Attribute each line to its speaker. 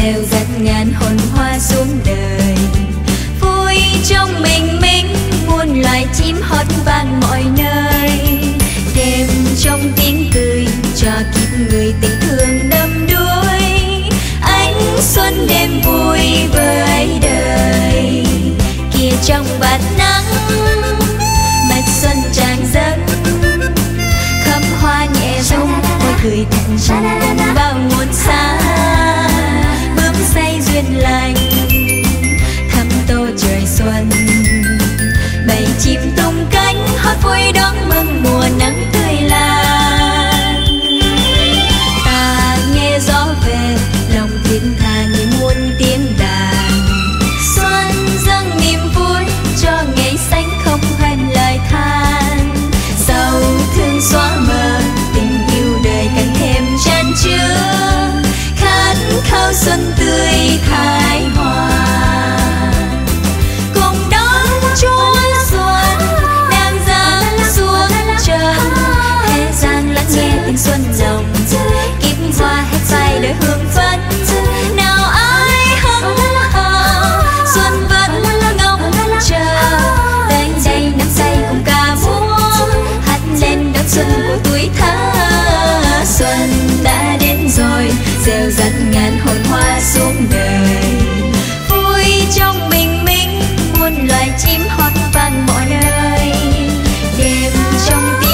Speaker 1: rồi gieo rắc ngàn hồn hoa xuống đời. Vui trong mình mình, muôn loài chim hót vang mọi nơi. Đêm trong tiếng cười, cho kịp người tình thương đâm đuối. Ánh xuân đêm vui với đời. Kia trong bạt nắng mạch xuân tràn dâng. Khóm hoa nhẹ rung, môi cười thật cùng bao xuân tươi khai hoa. Cùng đón chúa xuân đang giáng xuống trần thế gian lắng nghe tiếng xuân rồng kiếp hoa hết phai đời hương phấn trong tim